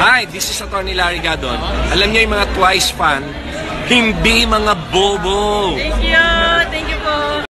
Hi, this is Attorney Larry Gadon. Alam niyo yung mga Twice fan, hindi mga bobo. Thank you!